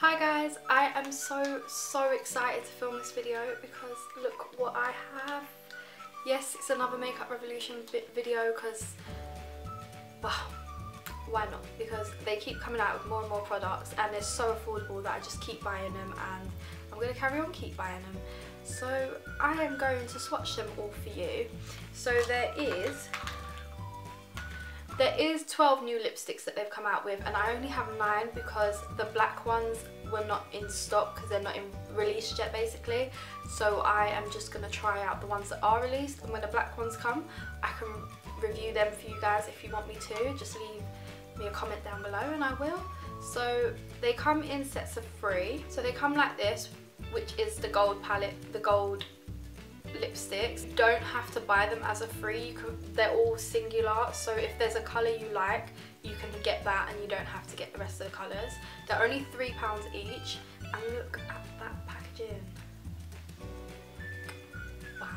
Hi guys, I am so, so excited to film this video because look what I have. Yes, it's another Makeup Revolution video because, well, ah, why not? Because they keep coming out with more and more products and they're so affordable that I just keep buying them and I'm going to carry on keep buying them. So I am going to swatch them all for you. So there is there is 12 new lipsticks that they've come out with and I only have 9 because the black ones were not in stock because they're not in released yet basically. So I am just going to try out the ones that are released and when the black ones come I can review them for you guys if you want me to. Just leave me a comment down below and I will. So they come in sets of three. So they come like this which is the gold palette, the gold lipsticks. Don't have to buy them as a free, you can, they're all singular, so if there's a colour you like, you can get that and you don't have to get the rest of the colours. They're only £3 each, and look at that packaging. Wow.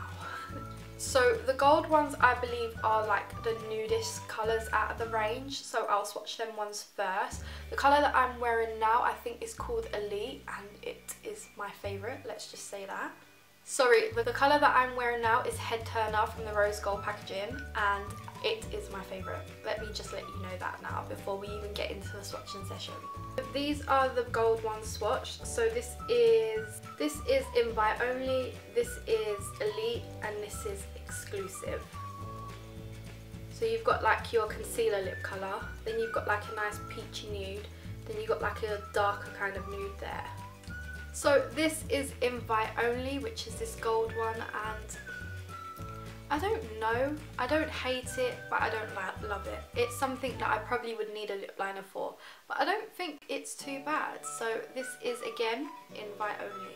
So the gold ones I believe are like the nudist colours out of the range so I'll swatch them ones first. The colour that I'm wearing now I think is called Elite and it is my favourite, let's just say that. Sorry, the, the colour that I'm wearing now is Head Turner from the Rose Gold packaging and it is my favourite. Let me just let you know that now before we even get into the swatching session. These are the gold ones swatched. So this is this is invite only, this is elite and this is exclusive. So you've got like your concealer lip colour, then you've got like a nice peachy nude, then you've got like a darker kind of nude there. So this is invite only, which is this gold one, and I don't know, I don't hate it, but I don't love it. It's something that I probably would need a lip liner for, but I don't think it's too bad. So this is, again, invite only.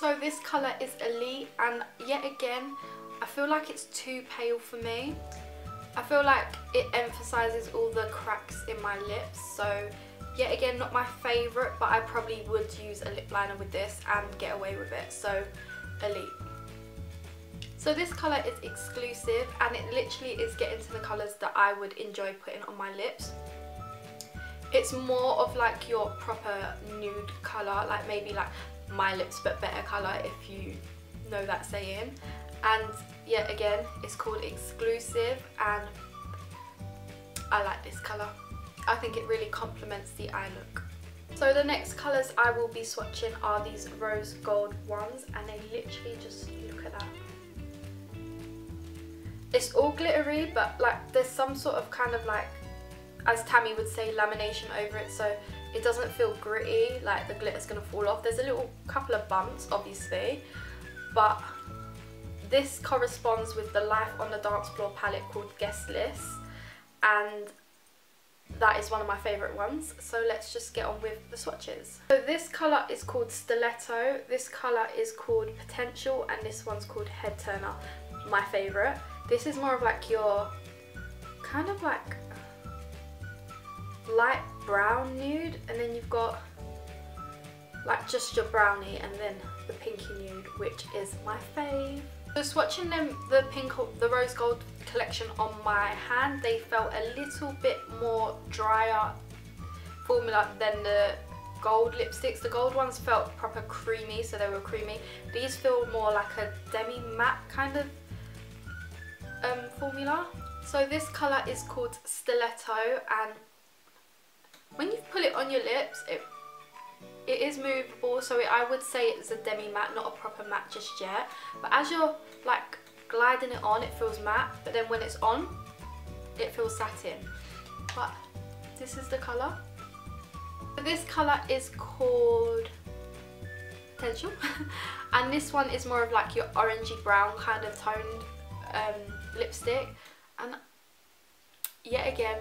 So this colour is Elite, and yet again, I feel like it's too pale for me. I feel like it emphasises all the cracks in my lips, so Yet again, not my favourite, but I probably would use a lip liner with this and get away with it. So, Elite. So this colour is exclusive and it literally is getting to the colours that I would enjoy putting on my lips. It's more of like your proper nude colour, like maybe like my lips but better colour if you know that saying. And yet again, it's called exclusive and I like this colour. I think it really complements the eye look. So the next colours I will be swatching are these rose gold ones and they literally just look at that. It's all glittery but like there's some sort of kind of like, as Tammy would say, lamination over it so it doesn't feel gritty like the glitter's going to fall off. There's a little couple of bumps obviously but this corresponds with the Life on the Dance Floor palette called Guest List and that is one of my favourite ones. So let's just get on with the swatches. So this colour is called Stiletto, this colour is called Potential, and this one's called Head Turner, my favourite. This is more of like your kind of like light brown nude, and then you've got like just your brownie, and then the pinky nude, which is my fave. So swatching them, the pink, the rose gold collection on my hand, they felt a little bit more drier formula than the gold lipsticks. The gold ones felt proper creamy, so they were creamy. These feel more like a demi-matte kind of um, formula. So this colour is called Stiletto and when you pull it on your lips, it it is movable, so it, I would say it's a demi-matte, not a proper matte just yet. But as you're like gliding it on, it feels matte, but then when it's on, it feels satin. But this is the colour. This colour is called Potential. and this one is more of like your orangey brown kind of toned um, lipstick. And yet again,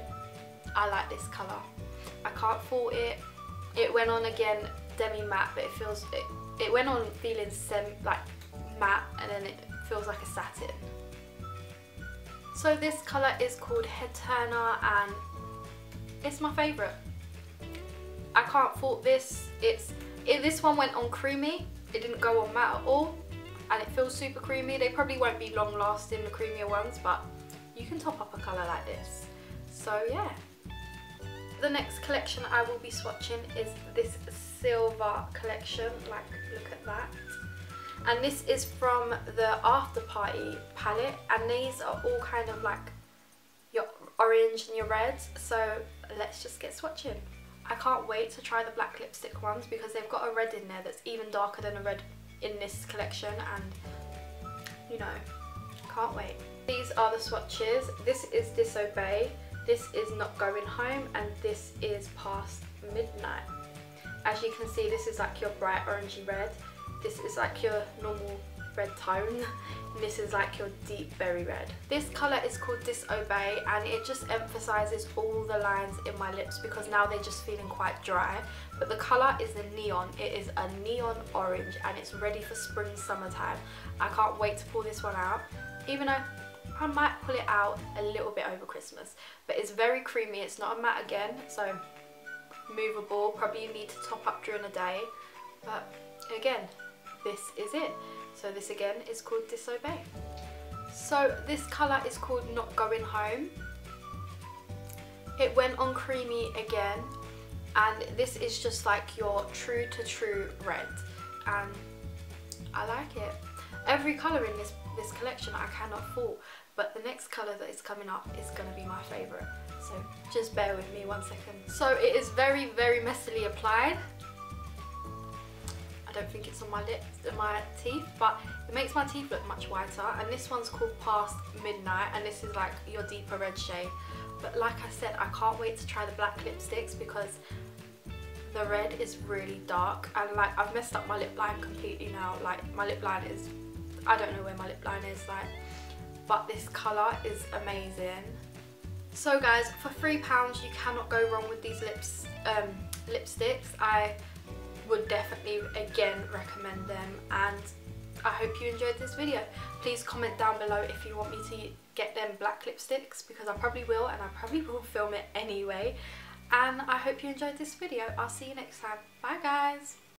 I like this colour. I can't fault it it went on again demi-matte, but it feels, it, it went on feeling sem like matte and then it feels like a satin. So this colour is called Head Turner and it's my favourite. I can't fault this. It's it, This one went on creamy. It didn't go on matte at all. And it feels super creamy. They probably won't be long lasting, the creamier ones, but you can top up a colour like this. So yeah the next collection I will be swatching is this silver collection, like look at that. And this is from the After Party palette and these are all kind of like your orange and your reds. So let's just get swatching. I can't wait to try the black lipstick ones because they've got a red in there that's even darker than a red in this collection and you know, can't wait. These are the swatches. This is Disobey, this is Not Going Home and this is Past Midnight. As you can see this is like your bright orangey red. This is like your normal red tone and this is like your deep berry red. This colour is called Disobey and it just emphasises all the lines in my lips because now they're just feeling quite dry. But the colour is a neon, it is a neon orange and it's ready for spring summertime. I can't wait to pull this one out even though I might pull it out a little bit over Christmas but it's very creamy, it's not a matte again so movable, probably you need to top up during the day but again this is it. So this again is called Disobey. So this colour is called Not Going Home. It went on creamy again and this is just like your true to true red and I like it. Every colour in this, this collection I cannot fault but the next colour that is coming up is going to be my favourite so just bear with me one second. So it is very very messily applied I don't think it's on my lips my teeth but it makes my teeth look much whiter. And this one's called Past Midnight and this is like your deeper red shade. But like I said I can't wait to try the black lipsticks because the red is really dark. And like I've messed up my lip line completely now. Like my lip line is I don't know where my lip line is like but this colour is amazing. So guys for three pounds you cannot go wrong with these lips um, lipsticks. I would definitely again recommend them and I hope you enjoyed this video. Please comment down below if you want me to get them black lipsticks because I probably will and I probably will film it anyway. And I hope you enjoyed this video. I'll see you next time. Bye guys.